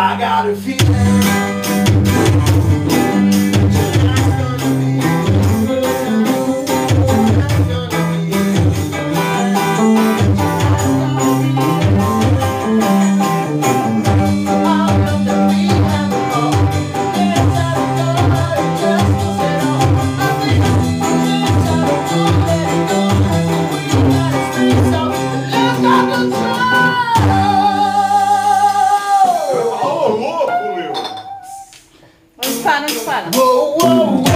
I got a feeling It's para. Whoa, whoa, whoa.